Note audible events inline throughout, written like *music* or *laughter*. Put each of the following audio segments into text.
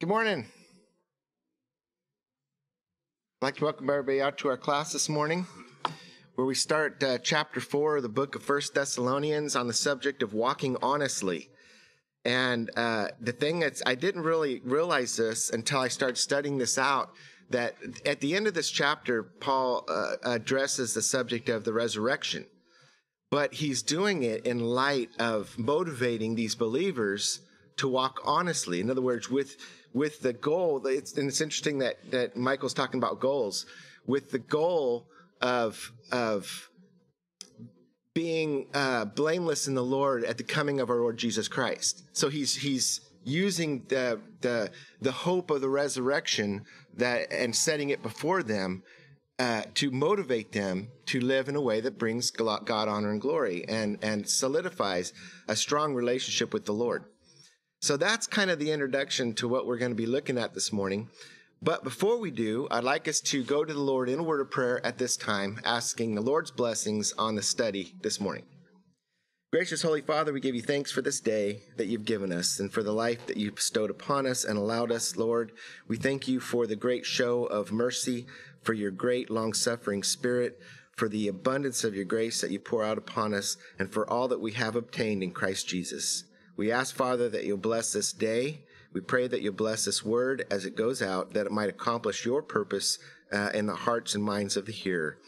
Good morning. I'd like to welcome everybody out to our class this morning, where we start uh, chapter four of the book of First Thessalonians on the subject of walking honestly. And uh, the thing that's, I didn't really realize this until I started studying this out, that at the end of this chapter, Paul uh, addresses the subject of the resurrection. But he's doing it in light of motivating these believers to walk honestly. In other words, with with the goal, it's, and it's interesting that that Michael's talking about goals, with the goal of of being uh, blameless in the Lord at the coming of our Lord Jesus Christ. So he's he's using the the the hope of the resurrection that and setting it before them uh, to motivate them to live in a way that brings God honor and glory and and solidifies a strong relationship with the Lord. So that's kind of the introduction to what we're going to be looking at this morning. But before we do, I'd like us to go to the Lord in a word of prayer at this time, asking the Lord's blessings on the study this morning. Gracious Holy Father, we give you thanks for this day that you've given us and for the life that you've bestowed upon us and allowed us, Lord. We thank you for the great show of mercy, for your great long suffering spirit, for the abundance of your grace that you pour out upon us, and for all that we have obtained in Christ Jesus. We ask, Father, that you'll bless this day. We pray that you'll bless this word as it goes out, that it might accomplish your purpose uh, in the hearts and minds of the hearer.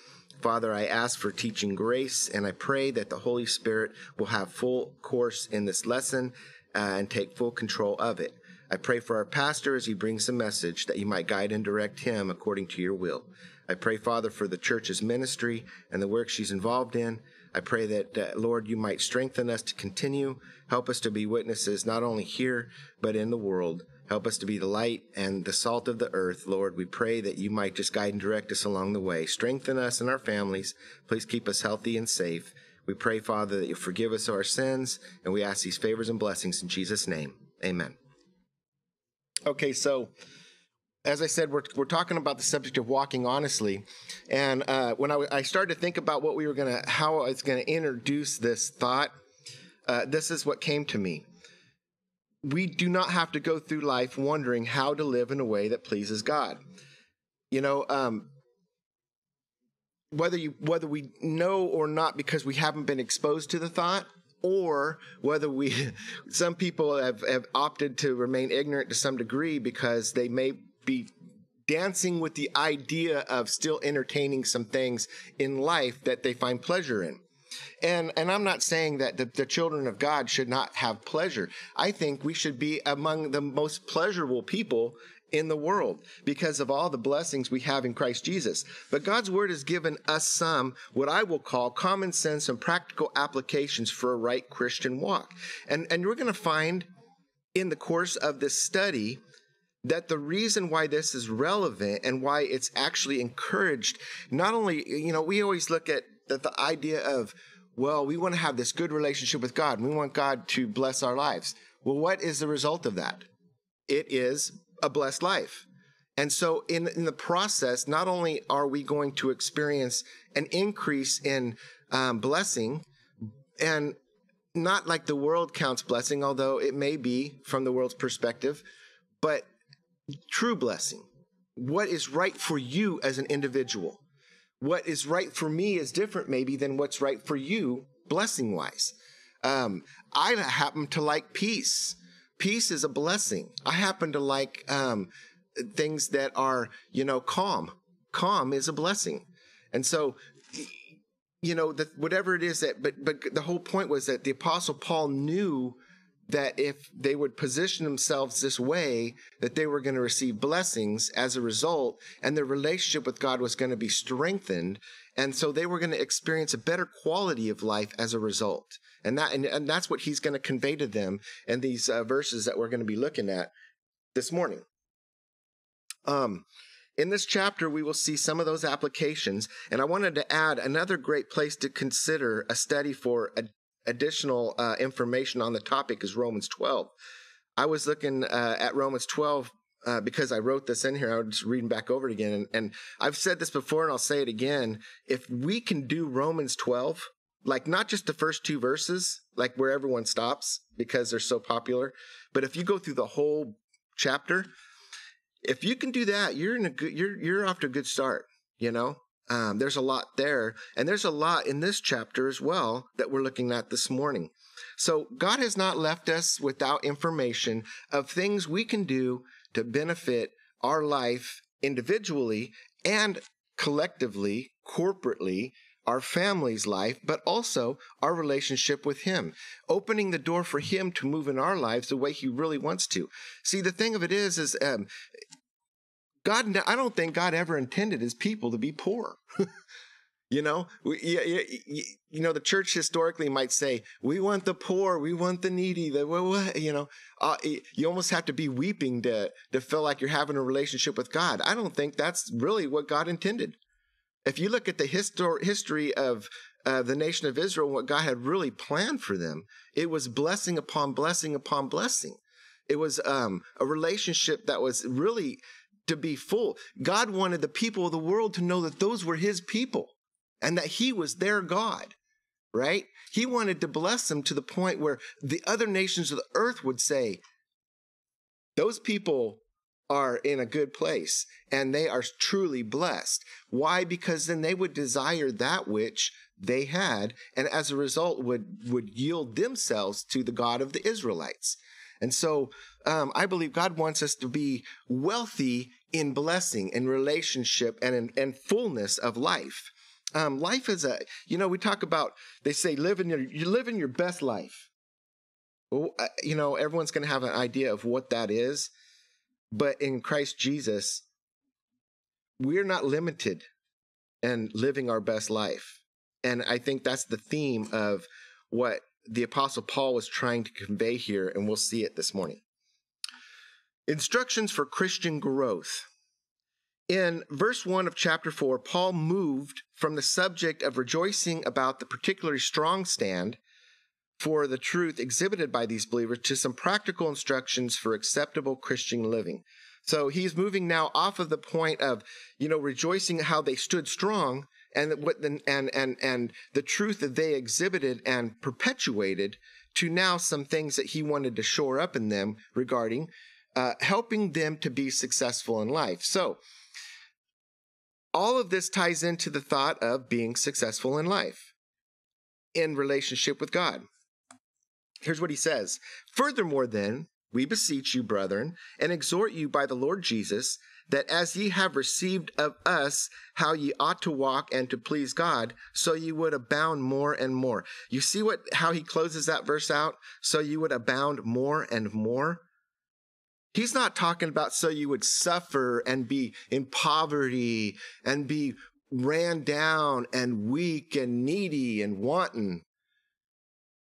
Father, I ask for teaching grace, and I pray that the Holy Spirit will have full course in this lesson uh, and take full control of it. I pray for our pastor as he brings the message that you might guide and direct him according to your will. I pray, Father, for the church's ministry and the work she's involved in. I pray that, uh, Lord, you might strengthen us to continue. Help us to be witnesses not only here, but in the world. Help us to be the light and the salt of the earth, Lord. We pray that you might just guide and direct us along the way. Strengthen us and our families. Please keep us healthy and safe. We pray, Father, that you forgive us our sins, and we ask these favors and blessings in Jesus' name. Amen. Okay, so as I said, we're, we're talking about the subject of walking honestly. And uh, when I, I, started to think about what we were going to, how I was going to introduce this thought, uh, this is what came to me. We do not have to go through life wondering how to live in a way that pleases God. You know, um, whether you whether we know or not because we haven't been exposed to the thought, or whether we *laughs* some people have, have opted to remain ignorant to some degree because they may be dancing with the idea of still entertaining some things in life that they find pleasure in. And and I'm not saying that the, the, children of God should not have pleasure. I think we should be among the most pleasurable people in the world because of all the blessings we have in Christ Jesus. But God's word has given us some what I will call common sense and practical applications for a right Christian walk. And and we're going to find in the course of this study that the reason why this is relevant and why it's actually encouraged, not only, you know, we always look at the, the idea of, well, we want to have this good relationship with God. We want God to bless our lives. Well, what is the result of that? It is a blessed life. And so, in, in the process, not only are we going to experience an increase in um, blessing, and not like the world counts blessing, although it may be from the world's perspective, but true blessing, what is right for you as an individual. What is right for me is different, maybe, than what's right for you, blessing wise. Um, I happen to like peace. Peace is a blessing. I happen to like um, things that are, you know, calm. Calm is a blessing. And so, you know, the, whatever it is that, but but the whole point was that the Apostle Paul knew that if they would position themselves this way, that they were going to receive blessings as a result, and their relationship with God was going to be strengthened. And so they were going to experience a better quality of life as a result. And that, and, and that's what he's going to convey to them in these uh, verses that we're going to be looking at this morning. Um, in this chapter, we will see some of those applications, and I wanted to add another great place to consider a study for a additional uh, information on the topic is Romans 12. I was looking uh, at Romans 12 uh, because I wrote this in here. I was reading back over it again. And, and I've said this before and I'll say it again. If we can do Romans 12, like not just the first two verses, like where everyone stops because they're so popular, but if you go through the whole chapter. If you can do that, you're in a good, you're you're off to a good start. You know, um, there's a lot there, and there's a lot in this chapter as well that we're looking at this morning. So God has not left us without information of things we can do to benefit our life individually and collectively, corporately, our family's life, but also our relationship with Him, opening the door for Him to move in our lives the way He really wants to. See, the thing of it is, is um, God. I don't think God ever intended His people to be poor. *laughs* You know, we, you, you, know, the church historically might say, we want the poor, we want the needy, the, you know, uh, you almost have to be weeping to, to feel like you're having a relationship with God. I don't think that's really what God intended. If you look at the histor- history of uh, the nation of Israel, what God had really planned for them, it was blessing upon blessing upon blessing. It was um, a relationship that was really to be full. God wanted the people of the world to know that those were his people and that he was their God, right? He wanted to bless them to the point where the other nations of the earth would say, those people are in a good place and they are truly blessed. Why? Because then they would desire that which they had and as a result would, would yield themselves to the God of the Israelites. And so um, I believe God wants us to be wealthy in blessing and relationship and in and fullness of life. Um, life is a, you know, we talk about, they say, live in your, you live in your best life. Well, uh, you know, everyone's going to have an idea of what that is. But in Christ Jesus, we're not limited in living our best life. And I think that's the theme of what the Apostle Paul was trying to convey here, and we'll see it this morning. Instructions for Christian growth. In verse 1 of chapter 4, Paul moved from the subject of rejoicing about the particularly strong stand for the truth exhibited by these believers to some practical instructions for acceptable Christian living. So he's moving now off of the point of, you know, rejoicing how they stood strong and what the, and and and the truth that they exhibited and perpetuated to now some things that he wanted to shore up in them regarding uh, helping them to be successful in life. So all of this ties into the thought of being successful in life in relationship with God. Here's what he says Furthermore, then, we beseech you, brethren, and exhort you by the Lord Jesus, that as ye have received of us how ye ought to walk and to please God, so ye would abound more and more. You see what how he closes that verse out? So you would abound more and more. He's not talking about so you would suffer and be in poverty and be ran down and weak and needy and wanton,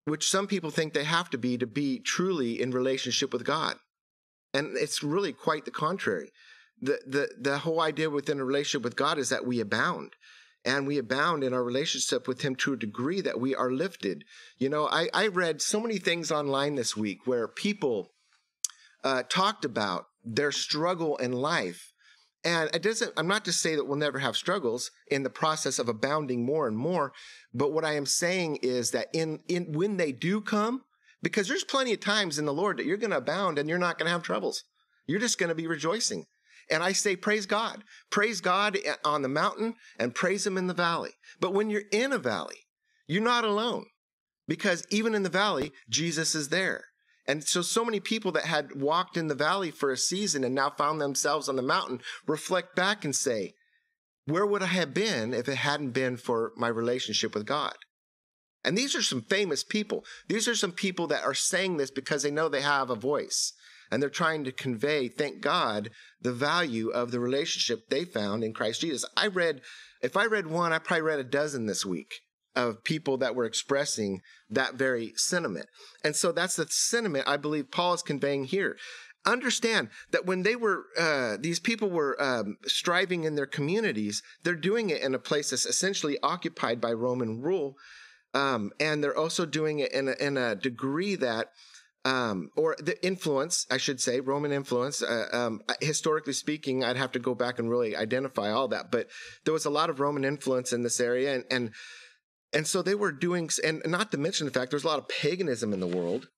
which some people think they have to be to be truly in relationship with God. And it's really quite the contrary. The, the, the whole idea within a relationship with God is that we abound and we abound in our relationship with him to a degree that we are lifted. You know, I, I read so many things online this week where people uh, talked about their struggle in life. And it doesn't, I'm not to say that we'll never have struggles in the process of abounding more and more. But what I am saying is that in, in, when they do come, because there's plenty of times in the Lord that you're going to abound and you're not going to have troubles. You're just going to be rejoicing. And I say, praise God. Praise God on the mountain and praise Him in the valley. But when you're in a valley, you're not alone because even in the valley, Jesus is there. And so, so many people that had walked in the valley for a season and now found themselves on the mountain reflect back and say, Where would I have been if it hadn't been for my relationship with God? And these are some famous people. These are some people that are saying this because they know they have a voice and they're trying to convey, thank God, the value of the relationship they found in Christ Jesus. I read, if I read one, I probably read a dozen this week of people that were expressing that very sentiment. And so that's the sentiment I believe Paul is conveying here. Understand that when they were, uh, these people were um, striving in their communities, they're doing it in a place that's essentially occupied by Roman rule. Um, and they're also doing it in a, in a degree that um, or the influence, I should say, Roman influence. Uh, um, historically speaking, I'd have to go back and really identify all that, but there was a lot of Roman influence in this area, and, and and so they were doing, and not to mention the fact there's a lot of paganism in the world.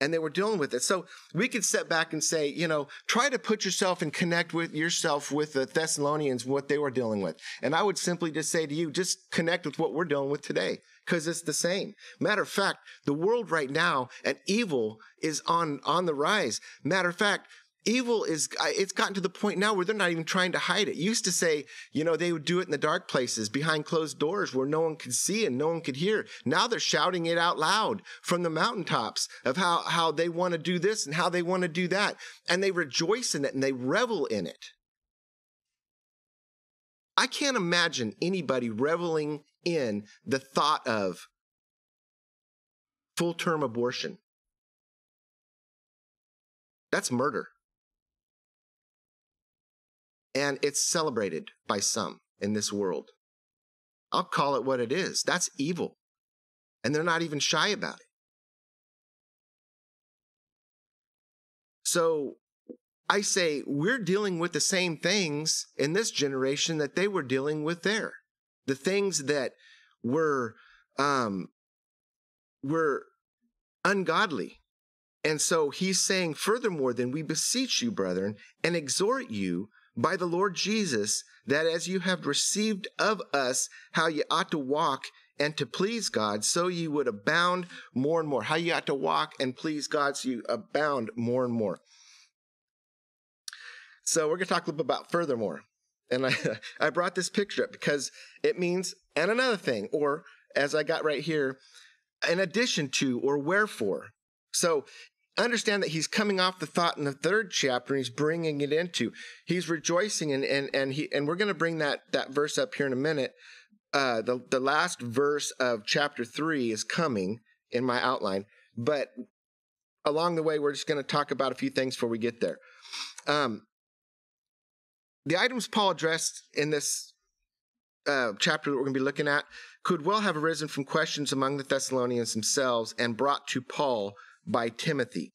and they were dealing with it. So we could step back and say, you know, try to put yourself and connect with yourself with the Thessalonians, what they were dealing with. And I would simply just say to you, just connect with what we're dealing with today because it's the same. Matter of fact, the world right now and evil is on, on the rise. Matter of fact, evil is it's gotten to the point now where they're not even trying to hide it. Used to say you know they would do it in the dark places behind closed doors where no one could see and no one could hear. Now they're shouting it out loud from the mountaintops of how how they want to do this and how they want to do that. And they rejoice in it and they revel in it. I can't imagine anybody reveling in the thought of full term abortion. That's murder and it's celebrated by some in this world. I'll call it what it is. That's evil. And they're not even shy about it. So I say we're dealing with the same things in this generation that they were dealing with there. The things that were um, were ungodly. And so he's saying, furthermore, then we beseech you, brethren, and exhort you by the Lord Jesus, that as you have received of us how you ought to walk and to please God, so you would abound more and more. How you ought to walk and please God, so you abound more and more. So we're going to talk a little bit about furthermore. And I, *laughs* I brought this picture up because it means, and another thing, or as I got right here, in addition to or wherefore. So understand that he's coming off the thought in the third chapter and he's bringing it into he's rejoicing and and and he and we're going to bring that that verse up here in a minute. Uh the the last verse of chapter 3 is coming in my outline but along the way we're just going to talk about a few things before we get there. Um the items paul addressed in this uh, chapter that we're going to be looking at could well have arisen from questions among the Thessalonians themselves and brought to Paul by Timothy.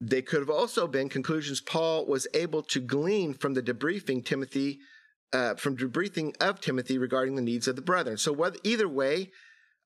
They could have also been conclusions Paul was able to glean from the debriefing Timothy, uh, from debriefing of Timothy regarding the needs of the brethren. So whether, either way,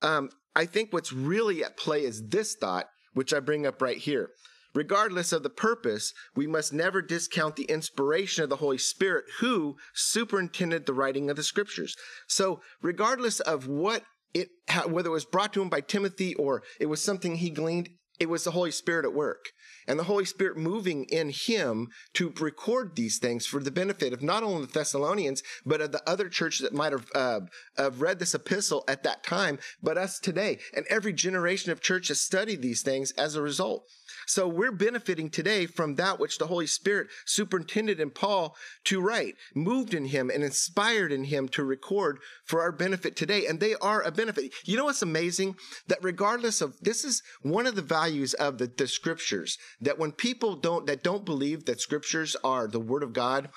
um, I think what's really at play is this thought, which I bring up right here. Regardless of the purpose, we must never discount the inspiration of the Holy Spirit who superintended the writing of the scriptures. So, regardless of what it, whether it was brought to him by Timothy or it was something he gleaned, it was the Holy Spirit at work and the Holy Spirit moving in him to record these things for the benefit of not only the Thessalonians, but of the other churches that might have, uh, have read this epistle at that time, but us today. And every generation of church studied these things as a result. So we're benefiting today from that which the Holy Spirit superintended in Paul to write, moved in him and inspired in him to record for our benefit today. And they are a benefit. You know what's amazing? That regardless of this is one of the values of the, the scriptures, that when people don't that don't believe that scriptures are the word of God,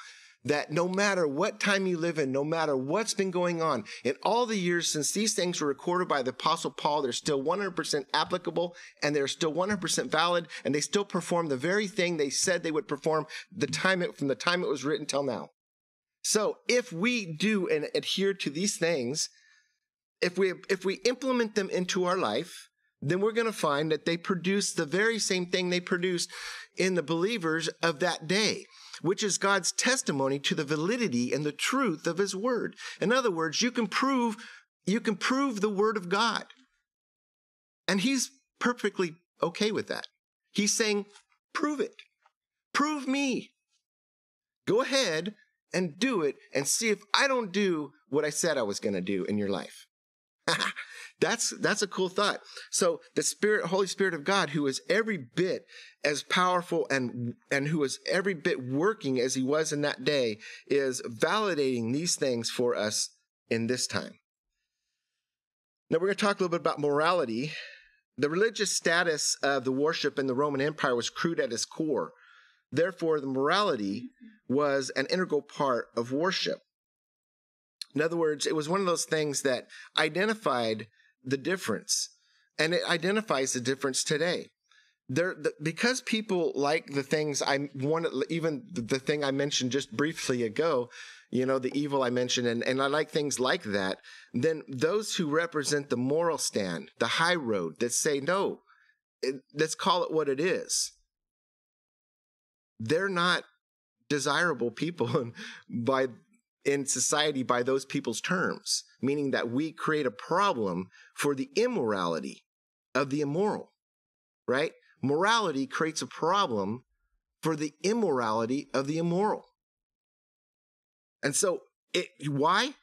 that no matter what time you live in, no matter what's been going on, in all the years since these things were recorded by the Apostle Paul, they're still 100% applicable and they're still 100% valid, and they still perform the very thing they said they would perform the time it, from the time it was written till now. So if we do and adhere to these things, if we if we implement them into our life, then we're going to find that they produce the very same thing they produced in the believers of that day which is God's testimony to the validity and the truth of his word. In other words, you can prove you can prove the word of God. And he's perfectly okay with that. He's saying, prove it. Prove me. Go ahead and do it and see if I don't do what I said I was going to do in your life. *laughs* That's that's a cool thought. So the Spirit, Holy Spirit of God, who is every bit as powerful and and who is every bit working as he was in that day, is validating these things for us in this time. Now we're going to talk a little bit about morality. The religious status of the worship in the Roman Empire was crude at its core. Therefore, the morality was an integral part of worship. In other words, it was one of those things that identified the difference. And it identifies the difference today. There, the, because people like the things I wanted, even the thing I mentioned just briefly ago, you know, the evil I mentioned, and, and I like things like that, then those who represent the moral stand, the high road that say, no, let's call it what it is. They're not desirable people *laughs* by in society by those people's terms, meaning that we create a problem for the immorality of the immoral, right? Morality creates a problem for the immorality of the immoral. And so it why?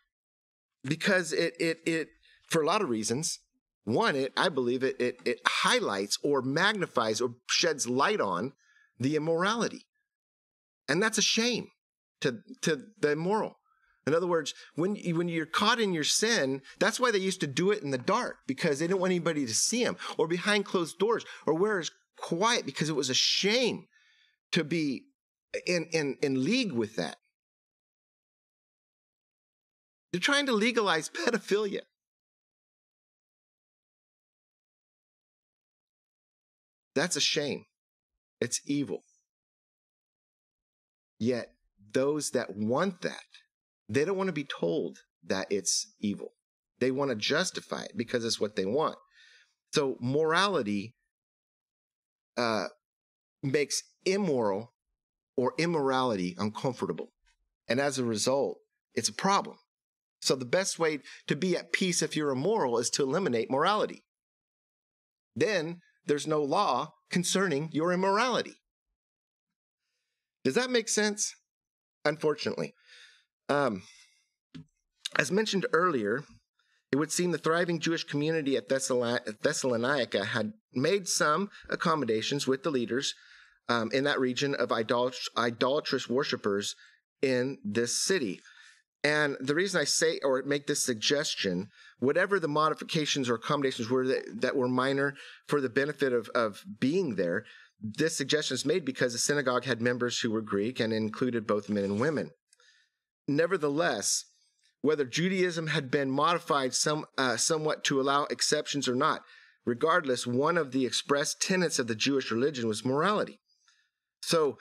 Because it it it for a lot of reasons. One, it I believe it it it highlights or magnifies or sheds light on the immorality. And that's a shame to to the immoral. In other words, when when you're caught in your sin, that's why they used to do it in the dark because they didn't want anybody to see them, or behind closed doors, or where it's quiet because it was a shame to be in in in league with that. They're trying to legalize *laughs* pedophilia. That's a shame. It's evil. Yet, those that want that, they don't want to be told that it's evil. They want to justify it because it's what they want. So, morality uh, makes immoral or immorality uncomfortable. And as a result, it's a problem. So, the best way to be at peace if you're immoral is to eliminate morality. Then there's no law concerning your immorality. Does that make sense? Unfortunately. Um, as mentioned earlier, it would seem the thriving Jewish community at Thessalonica had made some accommodations with the leaders um, in that region of idolat- idolatrous worshippers in this city. And the reason I say or make this suggestion, whatever the modifications or accommodations were that, that were minor for the benefit of, of being there, this suggestion is made because the synagogue had members who were Greek and included both men and women. Nevertheless, whether Judaism had been modified some, uh, somewhat to allow exceptions or not, regardless, one of the express tenets of the Jewish religion was morality. So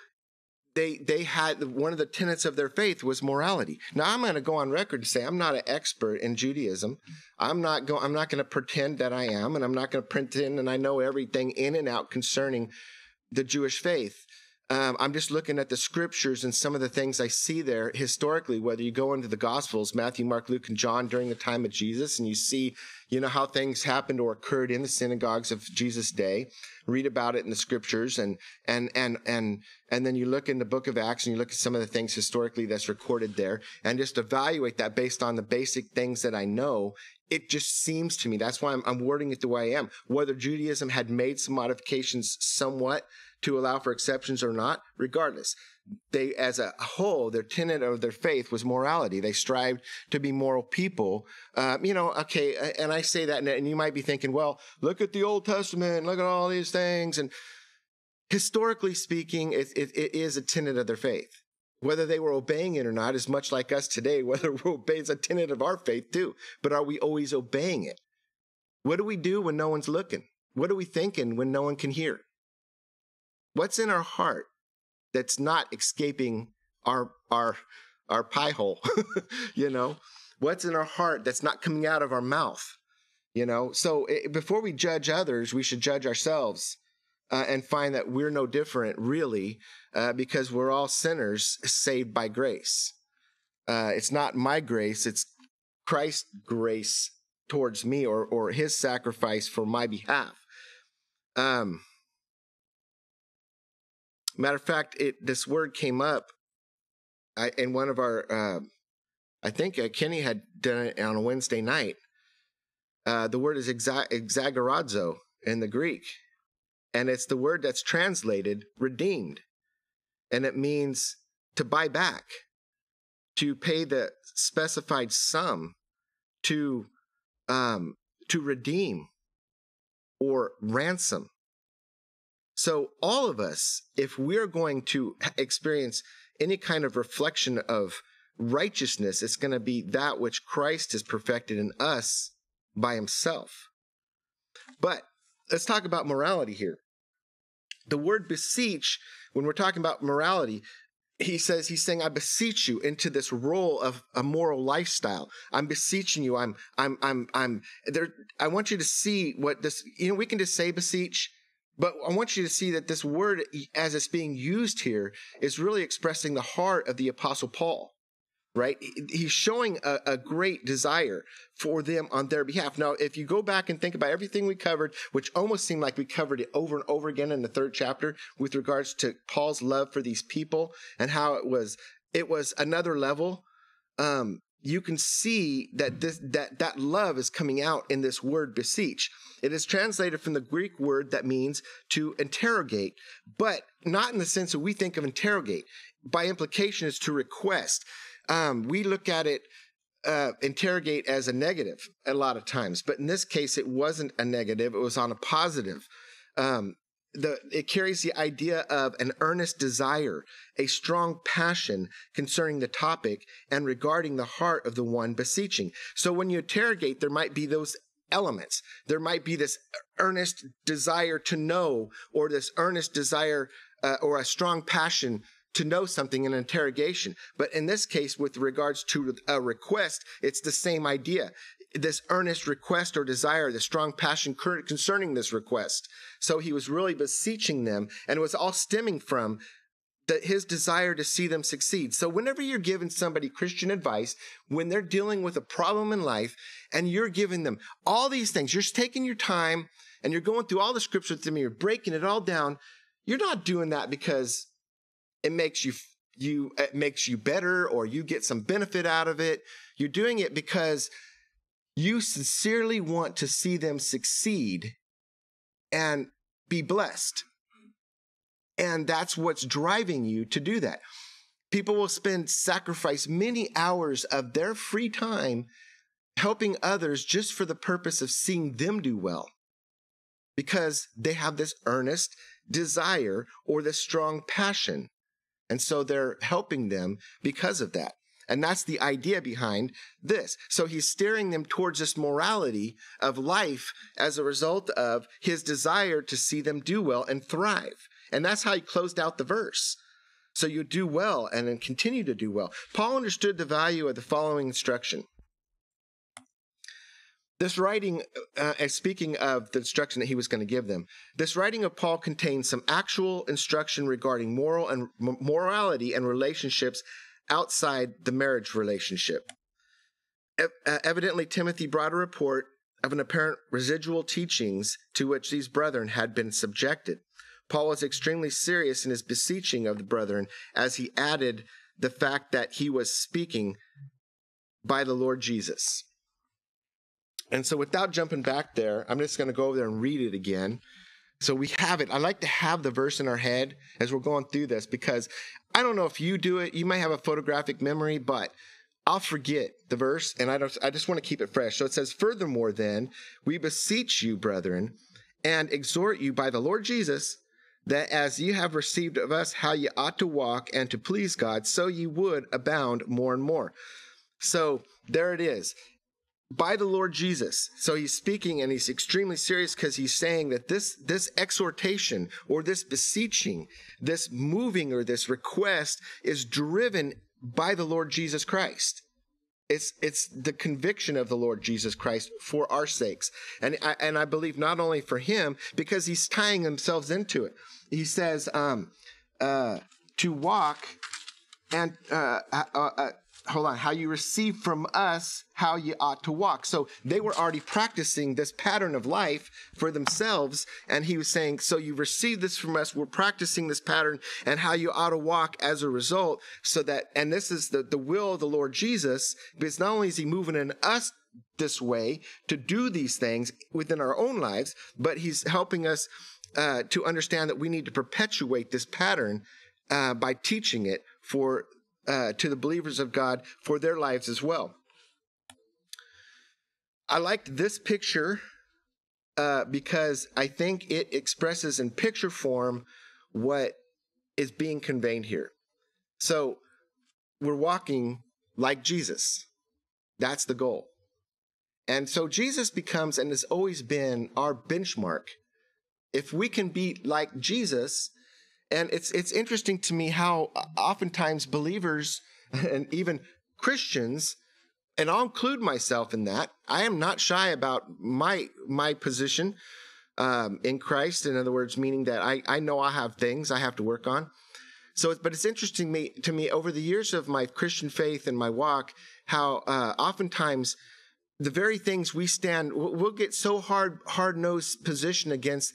they they had one of the tenets of their faith was morality. Now I'm going to go on record to say I'm not an expert in Judaism. I'm not go I'm not going to pretend that I am, and I'm not going to pretend and I know everything in and out concerning the Jewish faith. Um, I'm just looking at the scriptures and some of the things I see there historically, whether you go into the Gospels, Matthew, Mark, Luke, and John during the time of Jesus, and you see, you know, how things happened or occurred in the synagogues of Jesus' day. Read about it in the scriptures and, and, and, and, and then you look in the book of Acts and you look at some of the things historically that's recorded there and just evaluate that based on the basic things that I know. It just seems to me, that's why I'm, I'm wording it the way I am. Whether Judaism had made some modifications somewhat, to allow for exceptions or not, regardless. They, as a whole, their tenet of their faith was morality. They strived to be moral people. Um, you know, okay, and I say that, and you might be thinking, well, look at the Old Testament, look at all these things. And historically speaking, it, it, it is a tenet of their faith. Whether they were obeying it or not is much like us today, *laughs* whether we're obeying a tenet of our faith too. But are we always obeying it? What do we do when no one's looking? What are we thinking when no one can hear? What's in our heart that's not escaping our our our pie hole? *laughs* you know, what's in our heart that's not coming out of our mouth? You know, so it, eh, before we judge others, we should judge ourselves. Uh, and find that we're no different, really, uh, because we're all sinners saved by grace. Uh, it's not my grace; it's Christ's grace towards me, or or His sacrifice for my behalf. Um, Matter of fact, it this word came up I, in one of our. Uh, I think uh, Kenny had done it on a Wednesday night. Uh, the word is exa- exagorazo in the Greek, and it's the word that's translated redeemed, and it means to buy back, to pay the specified sum, to um, to redeem, or ransom. So, all of us, if we're going to experience any kind of reflection of righteousness, it's going to be that which Christ has perfected in us by himself. But let's talk about morality here. The word beseech, when we're talking about morality, he says he's saying i beseech you into this role of a moral lifestyle i'm beseeching you i'm i'm i'm i'm there i want you to see what this you know we can just say beseech But I want you to see that this word, as it's being used here, is really expressing the heart of the Apostle Paul, right? He's showing a, a, great desire for them on their behalf. Now, if you go back and think about everything we covered, which almost seemed like we covered it over and over again in the third chapter with regards to Paul's love for these people and how it was, it was another level. Um, you can see that this that that love is coming out in this word beseech. It is translated from the Greek word that means to interrogate, but not in the sense that we think of interrogate. By implication, is to request. Um, we look at it uh, interrogate as a negative a lot of times, but in this case, it wasn't a negative; it was on a positive. Um, the it carries the idea of an earnest desire, a strong passion concerning the topic and regarding the heart of the one beseeching. So when you interrogate, there might be those elements. There might be this earnest desire to know, or this earnest desire, uh, or a strong passion to know something in interrogation. But in this case, with regards to a request, it's the same idea this earnest request or desire, this strong passion concerning this request. So he was really beseeching them, and it was all stemming from that his desire to see them succeed. So whenever you're giving somebody Christian advice, when they're dealing with a problem in life, and you're giving them all these things, you're taking your time and you're going through all the scripture with them, you're breaking it all down. You're not doing that because it makes you you it makes you better or you get some benefit out of it. You're doing it because you sincerely want to see them succeed and be blessed. And that's what's driving you to do that. People will spend, sacrifice many hours of their free time helping others just for the purpose of seeing them do well because they have this earnest desire or this strong passion. And so they're helping them because of that. And that's the idea behind this. So he's steering them towards this morality of life as a result of his desire to see them do well and thrive. And that's how he closed out the verse. So you do well and then continue to do well. Paul understood the value of the following instruction. This writing, uh, uh speaking of the instruction that he was going to give them, this writing of Paul contains some actual instruction regarding moral and morality and relationships outside the marriage relationship. Uh, evidently, Timothy brought a report of an apparent residual teachings to which these brethren had been subjected. Paul was extremely serious in his beseeching of the brethren as he added the fact that he was speaking by the Lord Jesus. And so, without jumping back there, I'm just going to go over there and read it again. So we have it. I like to have the verse in our head as we're going through this because I don't know if you do it. You might have a photographic memory, but I'll forget the verse and I don't I just want to keep it fresh. So it says, Furthermore, then, we beseech you, brethren, and exhort you by the Lord Jesus, that as you have received of us how you ought to walk and to please God, so you would abound more and more. So there it is by the Lord Jesus. So he's speaking and he's extremely serious because he's saying that this, this exhortation or this beseeching, this moving or this request is driven by the Lord Jesus Christ. It's, it's the conviction of the Lord Jesus Christ for our sakes. And I, and I believe not only for him, because he's tying himself into it. He says, um, uh, to walk and, uh, uh, uh hold on, how you receive from us how you ought to walk. So they were already practicing this pattern of life for themselves. And he was saying, so you receive this from us. We're practicing this pattern and how you ought to walk as a result. So that, and this is the, the will of the Lord Jesus, because not only is he moving in us this way to do these things within our own lives, but he's helping us uh, to understand that we need to perpetuate this pattern uh, by teaching it for uh, to the believers of God for their lives as well. I liked this picture uh, because I think it expresses in picture form what is being conveyed here. So we're walking like Jesus. That's the goal. And so Jesus becomes and has always been our benchmark. If we can be like Jesus, and it's it's interesting to me how oftentimes believers *laughs* and even Christians, and I'll include myself in that. I am not shy about my my position. um, in Christ. In other words, meaning that I, I know I have things I have to work on. So, but it's interesting me, to me over the years of my Christian faith and my walk, how uh, oftentimes the very things we stand, we'll get so hard, hard nosed position against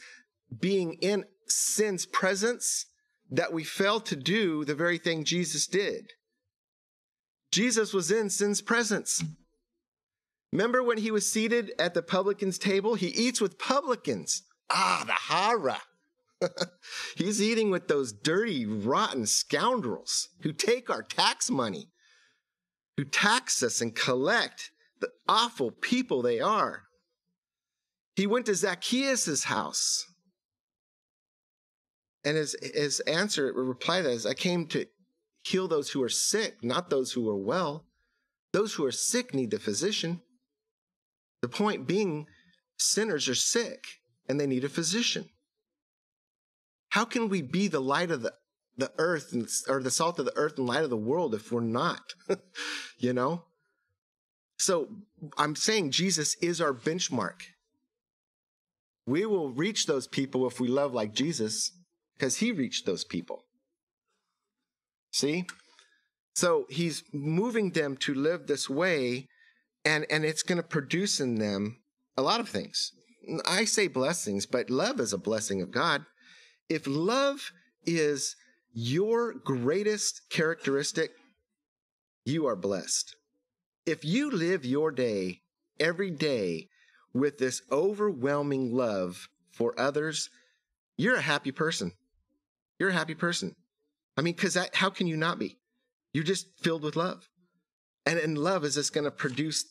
being in sin's presence that we fail to do the very thing Jesus did. Jesus was in sin's presence. Remember when he was seated at the publican's table? He eats with publicans. Ah, the hara. *laughs* He's eating with those dirty, rotten scoundrels who take our tax money, who tax us and collect the awful people they are. He went to Zacchaeus' house. And his, his answer, reply to that is, I came to heal those who are sick, not those who are well. Those who are sick need the physician. The point being, sinners are sick and they need a physician. How can we be the light of the, the earth and, or the salt of the earth and light of the world if we're not? *laughs* you know? So I'm saying Jesus is our benchmark. We will reach those people if we love like Jesus because he reached those people. See? So he's moving them to live this way, and, and it's going to produce in them a lot of things. I say blessings, but love is a blessing of God. If love is your greatest characteristic, you are blessed. If you live your day every day with this overwhelming love for others, you're a happy person. You're a happy person. I mean, because that how can you not be? You're just filled with love. And, and love is just going to produce.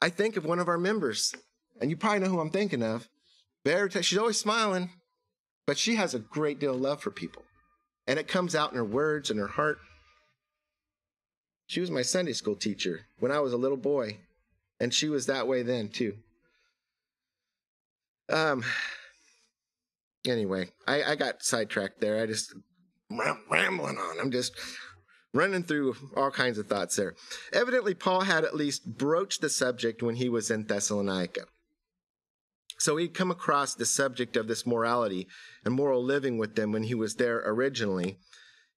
I think of one of our members, and you probably know who I'm thinking of. Verita, she's always smiling, but she has a great deal of love for people. And it comes out in her words and her heart. She was my Sunday school teacher when I was a little boy, and she was that way then too. Um. Anyway, I, I got sidetracked there. I just rambling on. I'm just running through all kinds of thoughts there. Evidently, Paul had at least broached the subject when he was in Thessalonica. So he'd come across the subject of this morality and moral living with them when he was there originally.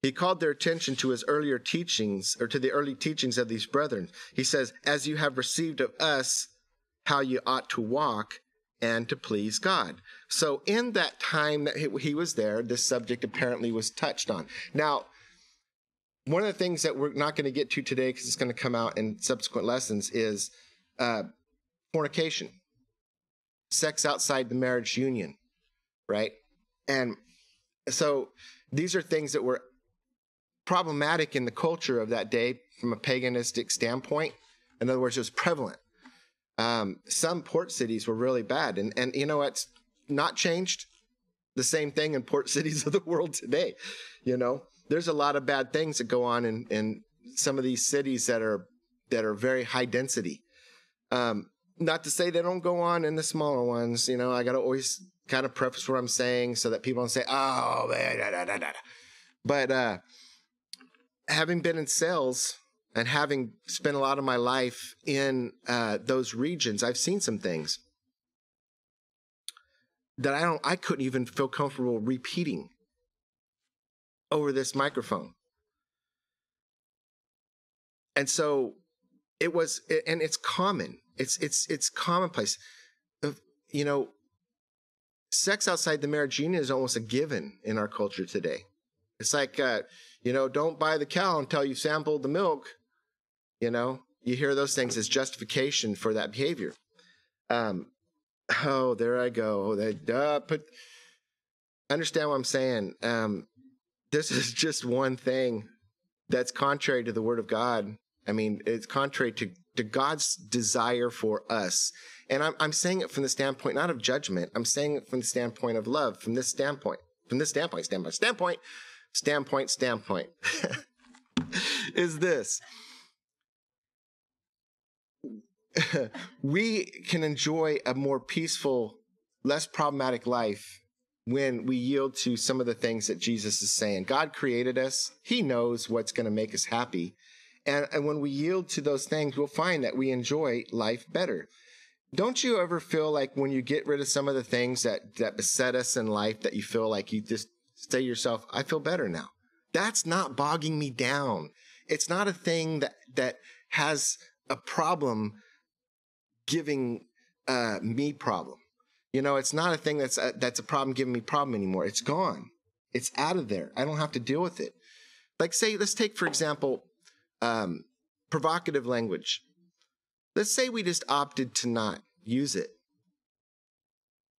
He called their attention to his earlier teachings, or to the early teachings of these brethren. He says, As you have received of us how you ought to walk, and to please God. So, in that time that he was there, this subject apparently was touched on. Now, one of the things that we're not going to get to today, because it's going to come out in subsequent lessons, is uh, fornication, sex outside the marriage union, right? And so these are things that were problematic in the culture of that day from a paganistic standpoint. In other words, it was prevalent um, some port cities were really bad. And, and you know what's not changed? The same thing in port *laughs* cities of the world today. You know, there's a lot of bad things that go on in, in some of these cities that are that are very high density. Um, not to say they don't go on in the smaller ones. You know, I got to always kind of preface what I'm saying so that people don't say, "Oh, da, da, da, da. but uh, having been in sales and having spent a lot of my life in uh, those regions, I've seen some things that I don't, I couldn't even feel comfortable repeating over this microphone. And so it was, and it's common. It's it's it's commonplace. You know, sex outside the marriage union is almost a given in our culture today. It's like, uh, you know, don't buy the cow until you sampled the milk. You know, you hear those things as justification for that behavior. Um, oh, there I go. They uh, put. Understand what I'm saying? Um, this is *laughs* just one thing that's contrary to the Word of God. I mean, it's contrary to to God's desire for us. And I'm, I'm saying it from the standpoint not of judgment. I'm saying it from the standpoint of love. From this standpoint, from this standpoint, standpoint, standpoint, standpoint, standpoint, *laughs* is this *laughs* we can enjoy a more peaceful, less problematic life when we yield to some of the things that Jesus is saying. God created us, He knows what's going to make us happy. And, and when we yield to those things, we'll find that we enjoy life better. don't you ever feel like when you get rid of some of the things that that beset us in life that you feel like you just say to yourself, I feel better now. That's not bogging me down. It's not a thing that that has a problem giving uh, me problem. You know, it's not a thing that's a, that's a problem giving me problem anymore. It's gone. It's out of there. I don't have to deal with it. Like say, let's take for example, um, provocative language. Let's say we just opted to not use it.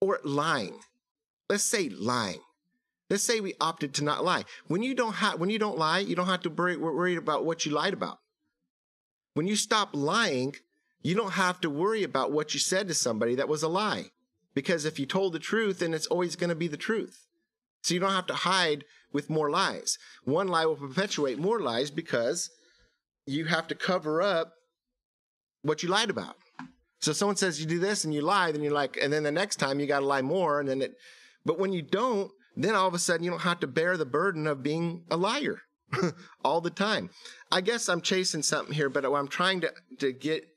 Or lying. Let's say lying. Let's say we opted to not lie. When you don't have, when you don't lie, you don't have to worry, worry about what you lied about. When you stop lying, you don't have to worry about what you said to somebody that was a lie. Because if you told the truth, then it's always going to be the truth. So you don't have to hide with more lies. One lie will perpetuate more lies because you have to cover up what you lied about. So someone says you do this and you lie, then you're like, and then the next time you got to lie more, and then it. But when you don't, then all of a sudden you don't have to bear the burden of being a liar *laughs* all the time. I guess I'm chasing something here, but I'm trying to to get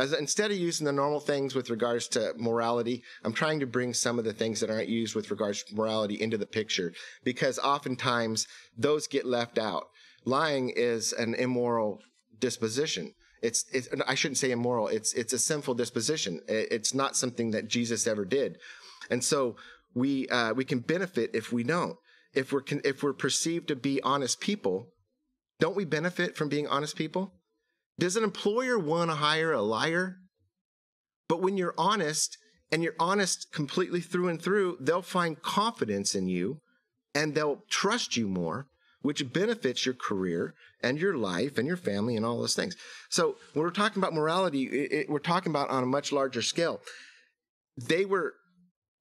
as instead of using the normal things with regards to morality, I'm trying to bring some of the things that aren't used with regards to morality into the picture because oftentimes those get left out. Lying is an immoral disposition. It's, it's I shouldn't say immoral. It's it's a sinful disposition. It's not something that Jesus ever did, and so we uh, we can benefit if we don't. If we're if we're perceived to be honest people, don't we benefit from being honest people? Does an employer want to hire a liar? But when you're honest and you're honest completely through and through, they'll find confidence in you and they'll trust you more, which benefits your career and your life and your family and all those things. So when we're talking about morality, it, it, we're talking about on a much larger scale. They were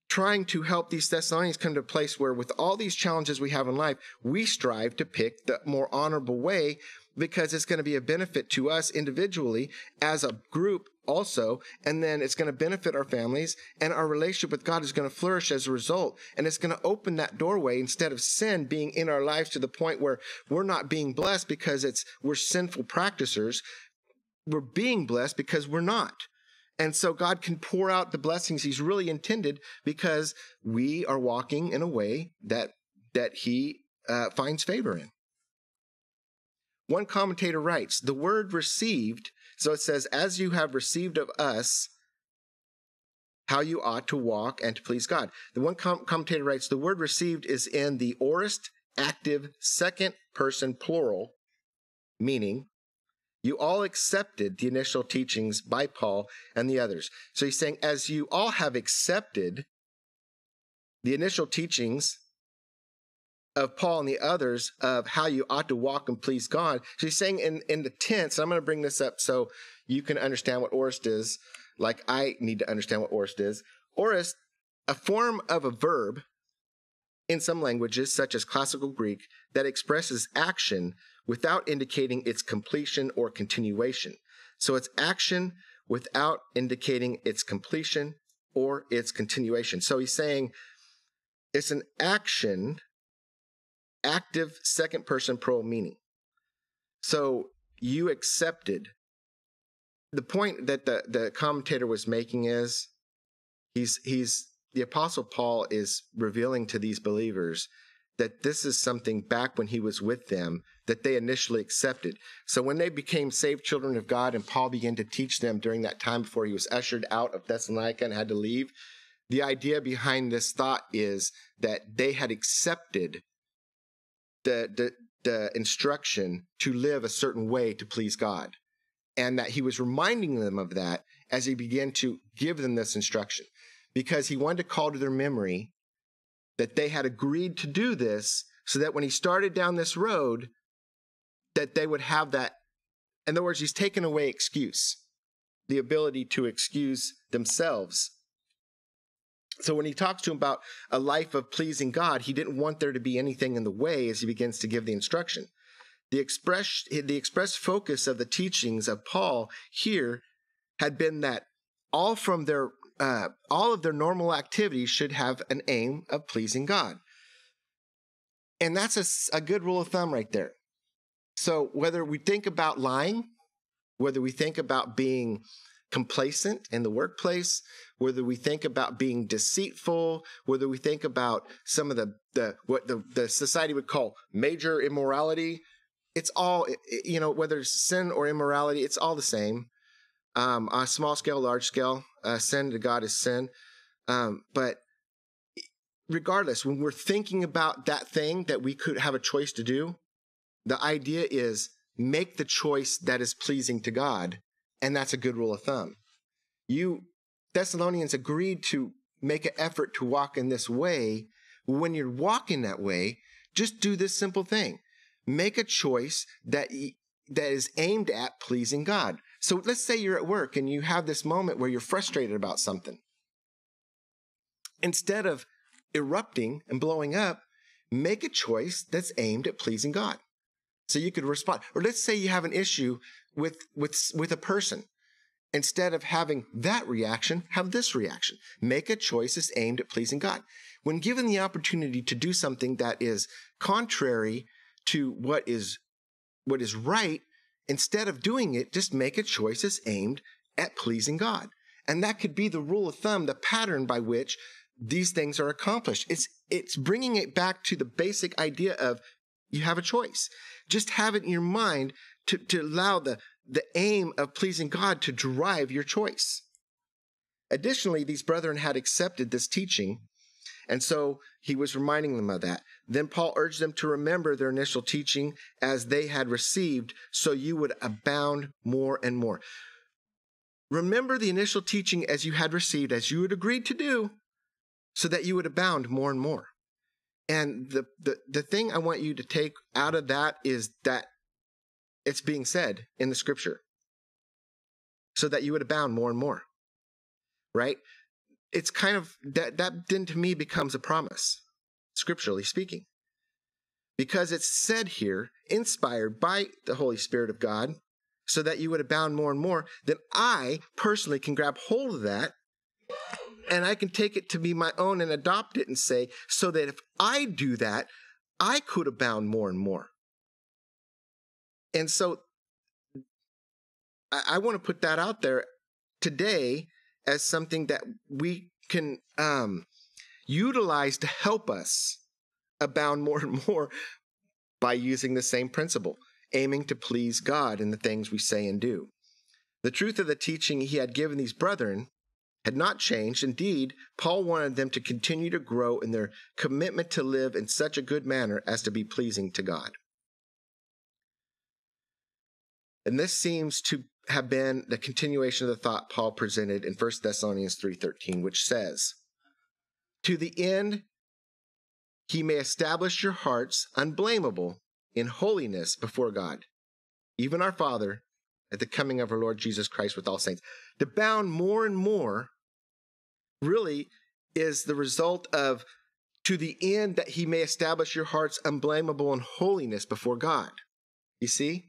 trying to help these Thessalonians come to a place where, with all these challenges we have in life, we strive to pick the more honorable way because it's going to be a benefit to us individually as a group also. And then it's going to benefit our families and our relationship with God is going to flourish as a result. And it's going to open that doorway instead of sin being in our lives to the point where we're not being blessed because it's, we're sinful practicers. We're being blessed because we're not. And so God can pour out the blessings he's really intended because we are walking in a way that, that he uh, finds favor in. One commentator writes, the word received, so it says, as you have received of us, how you ought to walk and to please God. The one com- commentator writes, the word received is in the aorist active second person plural, meaning you all accepted the initial teachings by Paul and the others. So he's saying, as you all have accepted the initial teachings of Paul and the others of how you ought to walk and please God. So he's saying in, in the tense, I'm going to bring this up so you can understand what aorist is, like I need to understand what aorist is. Aorist, a form of a verb in some languages, such as classical Greek, that expresses action without indicating its completion or continuation. So it's action without indicating its completion or its continuation. So he's saying it's an action, active second person plural meaning. So you accepted. The point that the, the commentator was making is he's he's the apostle Paul is revealing to these believers that this is something back when he was with them that they initially accepted. So when they became saved children of God and Paul began to teach them during that time before he was ushered out of Thessalonica and had to leave, the idea behind this thought is that they had accepted the, the, the instruction to live a certain way to please God. And that he was reminding them of that as he began to give them this instruction because he wanted to call to their memory that they had agreed to do this so that when he started down this road, that they would have that. In other words, he's taken away excuse, the ability to excuse themselves. So when he talks to him about a life of pleasing God, he didn't want there to be anything in the way as he begins to give the instruction. The express, the express focus of the teachings of Paul here had been that all from their uh, all of their normal activities should have an aim of pleasing God. And that's a, a good rule of thumb right there. So whether we think about lying, whether we think about being complacent in the workplace, whether we think about being deceitful, whether we think about some of the, the what the, the society would call major immorality, it's all you know, whether it's sin or immorality, it's all the same. Um, on small scale, large scale, uh, sin to God is sin. Um, but regardless, when we're thinking about that thing that we could have a choice to do, the idea is make the choice that is pleasing to God. And that's a good rule of thumb. You Thessalonians agreed to make an effort to walk in this way. When you're walking that way, just do this simple thing. Make a choice that that is aimed at pleasing God. So let's say you're at work and you have this moment where you're frustrated about something. Instead of erupting and blowing up, make a choice that's aimed at pleasing God. So you could respond. Or let's say you have an issue with, with, with a person. Instead of having that reaction, have this reaction. Make a choice that's aimed at pleasing God. When given the opportunity to do something that is contrary to what is, what is right, instead of doing it, just make a choice that's aimed at pleasing God. And that could be the rule of thumb, the pattern by which these things are accomplished. It's, it's bringing it back to the basic idea of you have a choice. Just have it in your mind to, to allow the, the aim of pleasing God to drive your choice. Additionally, these brethren had accepted this teaching, and so he was reminding them of that. Then Paul urged them to remember their initial teaching as they had received, so you would abound more and more. Remember the initial teaching as you had received, as you had agreed to do, so that you would abound more and more. And the, the, the thing I want you to take out of that is that it's being said in the scripture so that you would abound more and more. Right? It's kind of that, that then to me becomes a promise, scripturally speaking. Because it's said here, inspired by the Holy Spirit of God, so that you would abound more and more, then I personally can grab hold of that and I can take it to be my own and adopt it and say, so that if I do that, I could abound more and more. And so I, I want to put that out there today as something that we can um, utilize to help us abound *laughs* more and more by using the same principle, aiming to please God in the things we say and do. The truth of the teaching he had given these brethren had not changed. Indeed, Paul wanted them to continue to grow in their commitment to live in such a good manner as to be pleasing to God. And this seems to have been the continuation of the thought Paul presented in 1 Thessalonians 3:13, which says, "To the end he may establish your hearts unblameable in holiness before God, even our Father, at the coming of our Lord Jesus Christ with all saints. To bound more and more really is the result of to the end that he may establish your hearts unblameable in holiness before God. You see?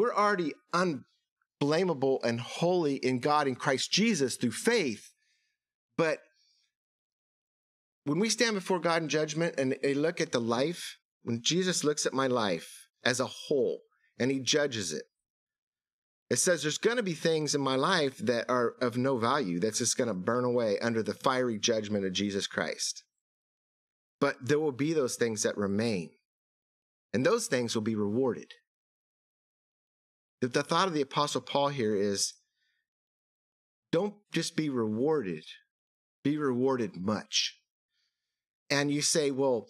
We're already unblameable and holy in God in Christ Jesus through faith. But when we stand before God in judgment and they look at the life, when Jesus looks at my life as a whole and he judges it, it says there's going to be things in my life that are of no value, that's just going to burn away under the fiery judgment of Jesus Christ. But there will be those things that remain, and those things will be rewarded. The, the thought of the Apostle Paul here is don't just be rewarded, be rewarded much. And you say, well,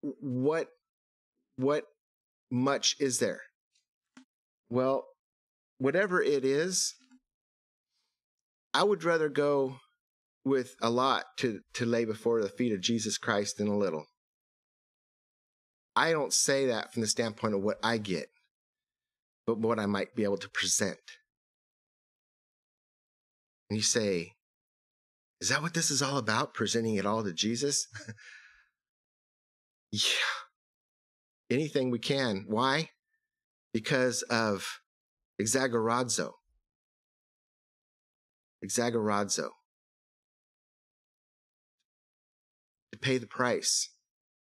what what much is there? Well, whatever it is, I would rather go with a lot to, to lay before the feet of Jesus Christ than a little. I don't say that from the standpoint of what I get, but what I might be able to present. And you say, is that what this is all about? Presenting it all to Jesus? *laughs* yeah anything we can. Why? Because of exagorazo. Exagorazo. To pay the price,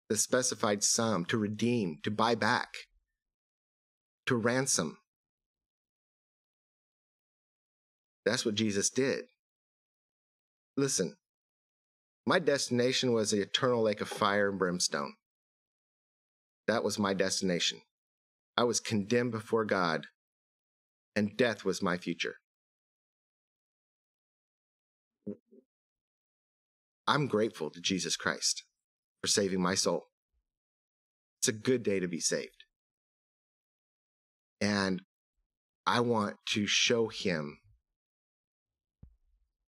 the specified sum to redeem, to buy back, to ransom. That's what Jesus did. Listen, my destination was the eternal lake of fire and brimstone. That was my destination. I was condemned before God, and death was my future. I'm grateful to Jesus Christ for saving my soul. It's a good day to be saved. And I want to show him.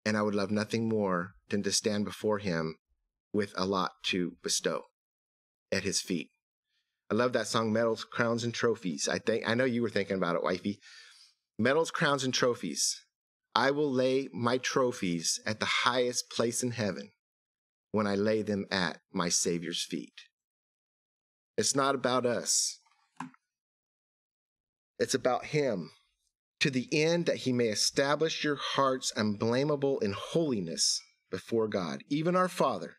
And I would love nothing more than to stand before him with a lot to bestow at his feet. I love that song, Medals, Crowns, and Trophies. I think I know you were thinking about it, wifey. Medals, crowns, and trophies. I will lay my trophies at the highest place in heaven when I lay them at my Savior's feet. It's not about us, it's about Him, to the end that He may establish your hearts unblameable in holiness before God, even our Father,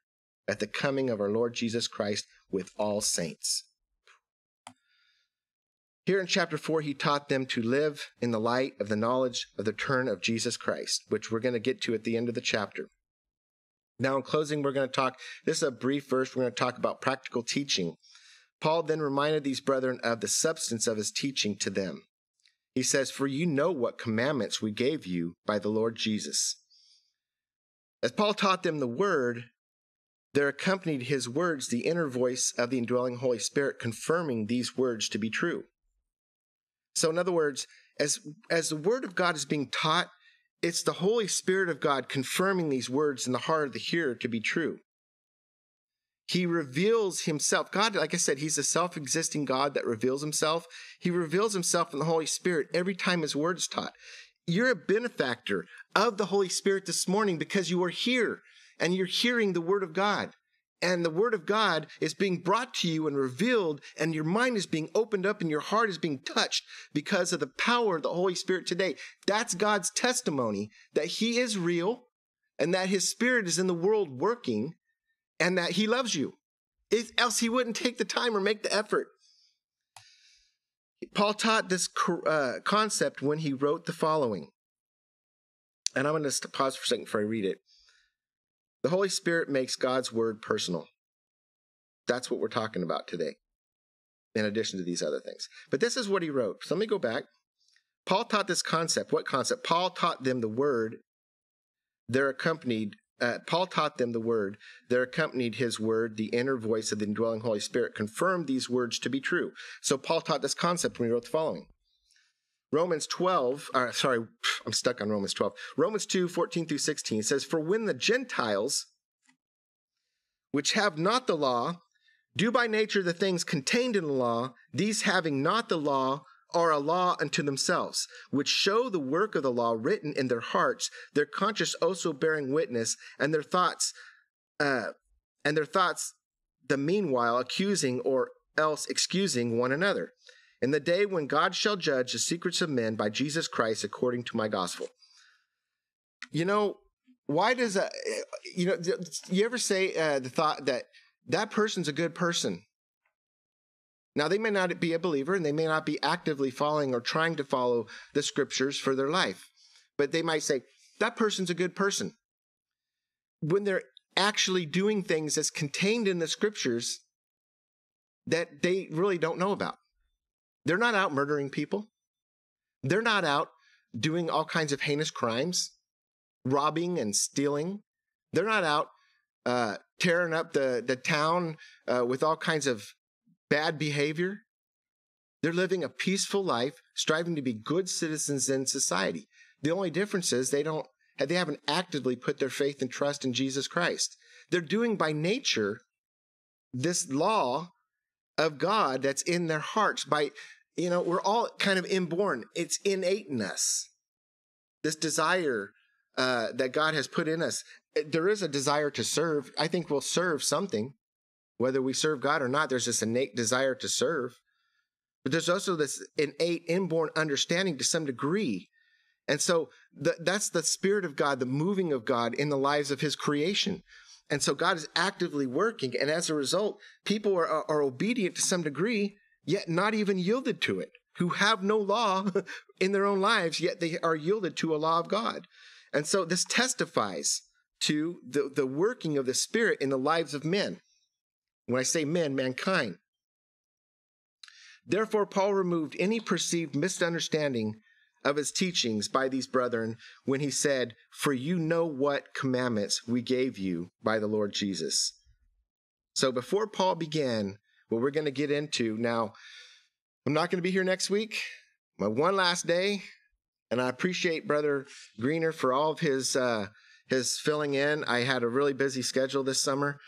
at the coming of our Lord Jesus Christ with all saints. Here in chapter 4, he taught them to live in the light of the knowledge of the turn of Jesus Christ, which we're going to get to at the end of the chapter. Now, in closing, we're going to talk, this is a brief verse, we're going to talk about practical teaching. Paul then reminded these brethren of the substance of his teaching to them. He says, For you know what commandments we gave you by the Lord Jesus. As Paul taught them the word, there accompanied his words the inner voice of the indwelling Holy Spirit, confirming these words to be true. So, in other words, as, as the word of God is being taught, it's the Holy Spirit of God confirming these words in the heart of the hearer to be true. He reveals himself. God, like I said, he's a self existing God that reveals himself. He reveals himself in the Holy Spirit every time his word is taught. You're a benefactor of the Holy Spirit this morning because you are here and you're hearing the word of God and the word of God is being brought to you and revealed, and your mind is being opened up and your heart is being touched because of the power of the Holy Spirit today. That's God's testimony that He is real and that His Spirit is in the world working and that He loves you. If, else He wouldn't take the time or make the effort. Paul taught this uh, concept when he wrote the following. And I'm going to pause for a second before I read it. The Holy Spirit makes God's word personal. That's what we're talking about today, in addition to these other things. But this is what he wrote. So let me go back. Paul taught this concept. What concept? Paul taught them the word. They're accompanied. Uh, Paul taught them the word. There accompanied his word, the inner voice of the indwelling Holy Spirit, confirmed these words to be true. So Paul taught this concept when he wrote the following Romans 12, uh, sorry, I'm stuck on Romans 12. Romans 2, 14 through 16 says, For when the Gentiles, which have not the law, do by nature the things contained in the law, these having not the law are a law unto themselves, which show the work of the law written in their hearts, their conscience also bearing witness, and their thoughts, uh, and their thoughts the meanwhile accusing or else excusing one another in the day when God shall judge the secrets of men by Jesus Christ according to my gospel. You know, why does a, you know, you ever say uh, the thought that that person's a good person? Now, they may not be a believer and they may not be actively following or trying to follow the scriptures for their life, but they might say, that person's a good person. When they're actually doing things that's contained in the scriptures that they really don't know about. They're not out murdering people. They're not out doing all kinds of heinous crimes, robbing and stealing. They're not out uh, tearing up the, the town uh, with all kinds of bad behavior. They're living a peaceful life, striving to be good citizens in society. The only difference is they don't they haven't actively put their faith and trust in Jesus Christ. They're doing by nature this law of God that's in their hearts by you know, we're all kind of inborn. It's innate in us. This desire uh, that God has put in us. There is a desire to serve. I think we'll serve something, whether we serve God or not. There's this innate desire to serve. But there's also this innate, inborn understanding to some degree. And so the, that's the Spirit of God, the moving of God in the lives of His creation. And so God is actively working. And as a result, people are, are obedient to some degree yet not even yielded to it. who have no law *laughs* in their own lives, yet they are yielded to a law of God. And so this testifies to the, the working of the Spirit in the lives of men. When I say men, mankind. Therefore, Paul removed any perceived misunderstanding of his teachings by these brethren when he said, For you know what commandments we gave you by the Lord Jesus. So before Paul began, what we're going to get into now, I'm not going to be here next week. My one last day, and I appreciate Brother Greener for all of his uh, his filling in. I had a really busy schedule this summer,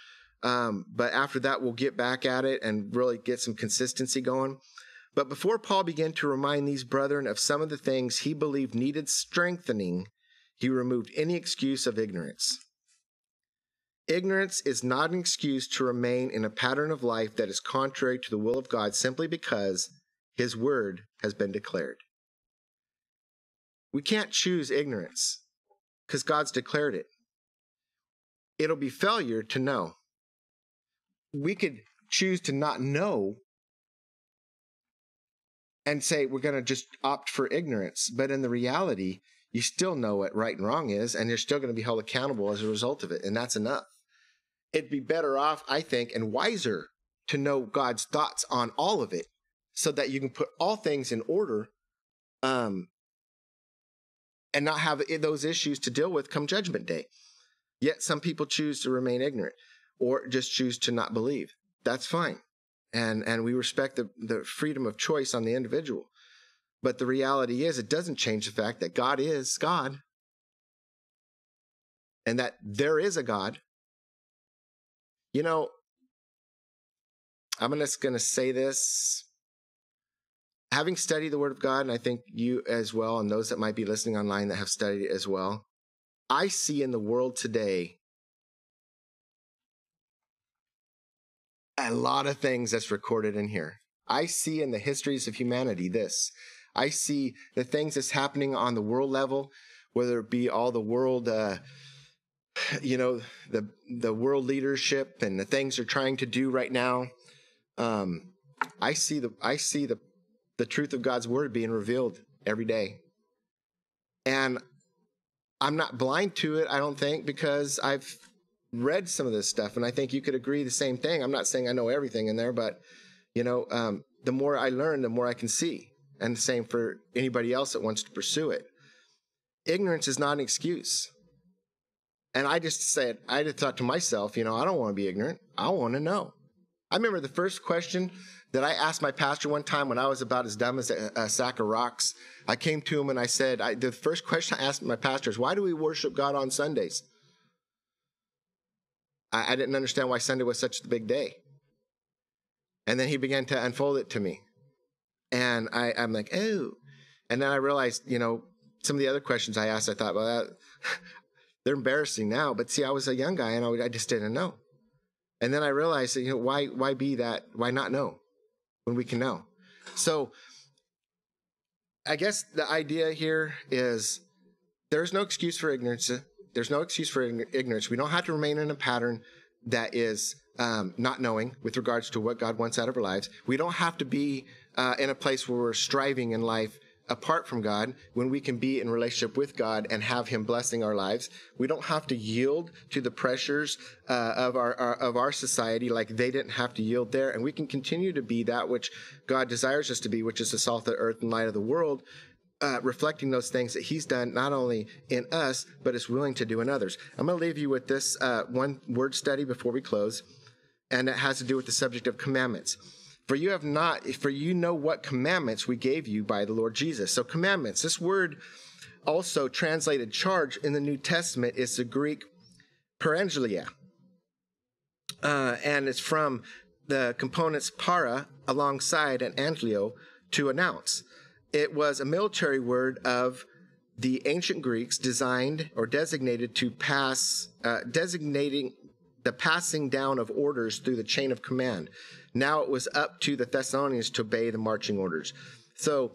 um, but after that, we'll get back at it and really get some consistency going. But before Paul began to remind these brethren of some of the things he believed needed strengthening, he removed any excuse of ignorance. Ignorance is not an excuse to remain in a pattern of life that is contrary to the will of God simply because his word has been declared. We can't choose ignorance because God's declared it. It'll be failure to know. We could choose to not know and say we're going to just opt for ignorance. But in the reality, you still know what right and wrong is, and you're still going to be held accountable as a result of it. And that's enough. It'd be better off, I think, and wiser to know God's thoughts on all of it so that you can put all things in order um, and not have those issues to deal with come judgment day. Yet some people choose to remain ignorant or just choose to not believe. That's fine and and we respect the, the freedom of choice on the individual but the reality is it doesn't change the fact that god is god and that there is a god you know i'm just going to say this having studied the word of god and i think you as well and those that might be listening online that have studied it as well i see in the world today a lot of things that's recorded in here. I see in the histories of humanity this. I see the things that's happening on the world level, whether it be all the world, uh, you know, the the world leadership and the things they're trying to do right now. Um, I see the I see the the truth of God's word being revealed every day, and I'm not blind to it. I don't think because I've read some of this stuff, and I think you could agree the same thing. I'm not saying I know everything in there, but you know, um, the more I learn, the more I can see, and the same for anybody else that wants to pursue it. Ignorance is not an excuse. And I just said, I just thought to myself, you know, I don't want to be ignorant. I want to know. I remember the first question that I asked my pastor one time when I was about as dumb as a, a sack of rocks. I came to him and I said, I, the first question I asked my pastor is, why do we worship God on Sundays? I, I didn't understand why Sunday was such a big day. And then he began to unfold it to me. And I, I'm like, oh. And then I realized, you know, some of the other questions I asked, I thought, well, that, they're embarrassing now. But see, I was a young guy and I, I just didn't know. And then I realized that, you know, why, why be that? Why not know when we can know? So I guess the idea here is there's no excuse for ignorance. There's no excuse for ignorance. We don't have to remain in a pattern that is um, not knowing with regards to what God wants out of our lives. We don't have to be uh, in a place where we're striving in life apart from God when we can be in relationship with God and have Him blessing our lives. We don't have to yield to the pressures uh, of our, our, of our society like they didn't have to yield there, and we can continue to be that which God desires us to be, which is the salt of the earth and light of the world, uh, reflecting those things that he's done not only in us but is willing to do in others. I'm going to leave you with this uh, one word study before we close, and it has to do with the subject of commandments. For you have not, for you know what commandments we gave you by the Lord Jesus. So commandments. This word, also translated charge in the New Testament, is the Greek parangelia, uh, and it's from the components para alongside and angelio to announce. It was a military word of the ancient Greeks designed or designated to pass, uh, designating the passing down of orders through the chain of command. Now it was up to the Thessalonians to obey the marching orders. So,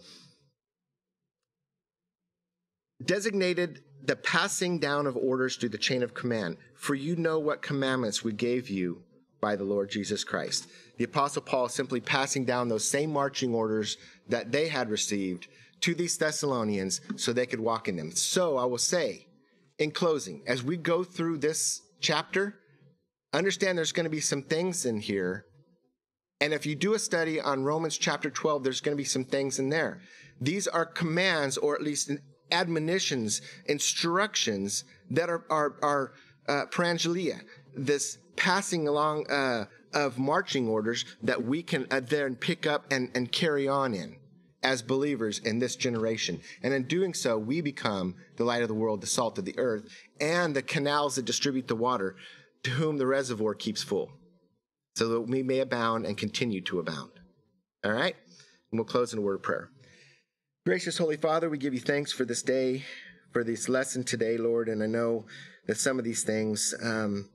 designated the passing down of orders through the chain of command. For you know what commandments we gave you by the Lord Jesus Christ. The Apostle Paul simply passing down those same marching orders that they had received to these Thessalonians so they could walk in them. So I will say, in closing, as we go through this chapter, understand there's going to be some things in here. And if you do a study on Romans chapter 12, there's going to be some things in there. These are commands, or at least admonitions, instructions that are, are, are uh, prangelia, this passing along uh, of marching orders that we can uh, then pick up and, and carry on in as believers in this generation. And in doing so, we become the light of the world, the salt of the earth, and the canals that distribute the water to whom the reservoir keeps full, so that we may abound and continue to abound. All right? And we'll close in a word of prayer. Gracious Holy Father, we give you thanks for this day, for this lesson today, Lord. And I know that some of these things um,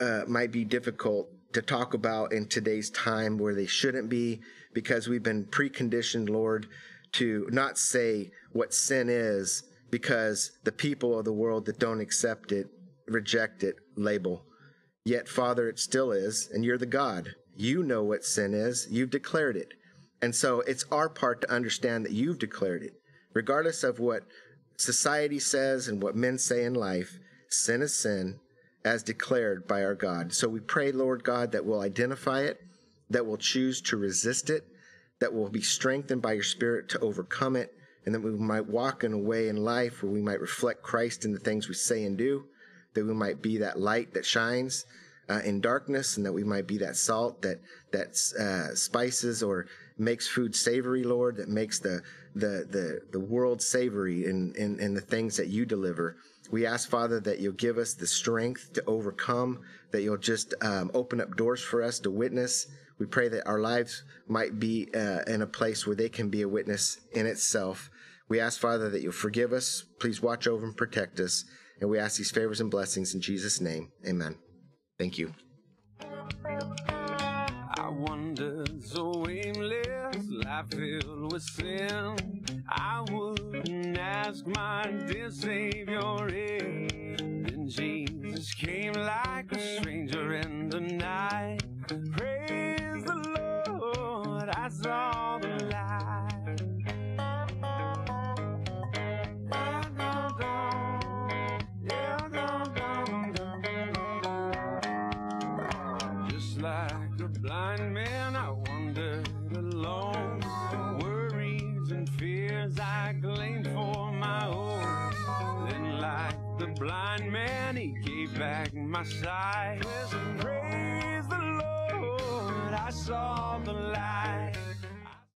uh, might be difficult to talk about in today's time where they shouldn't be because we've been preconditioned, Lord, to not say what sin is because the people of the world that don't accept it, reject it, label. Yet, Father, it still is, and you're the God. You know what sin is, you've declared it. And so it's our part to understand that you've declared it. Regardless of what society says and what men say in life, sin is sin as declared by our God. So we pray, Lord God, that we'll identify it, that we'll choose to resist it, that we'll be strengthened by your Spirit to overcome it, and that we might walk in a way in life where we might reflect Christ in the things we say and do, that we might be that light that shines uh, in darkness, and that we might be that salt that that uh, spices or makes food savory, Lord, that makes the the the, the world savory in, in in the things that you deliver. We ask, Father, that you'll give us the strength to overcome, that you'll just um, open up doors for us to witness. We pray that our lives might be uh, in a place where they can be a witness in itself. We ask, Father, that you'll forgive us. Please watch over and protect us. And we ask these favors and blessings in Jesus' name. Amen. Thank you. I wondered so aimless, life filled with sin. I wouldn't ask my dear Savior if then Jesus came like a stranger in the night. Praise the Lord, I saw the light. Blind man, he gave back my sight. Praise the Lord, I saw the light.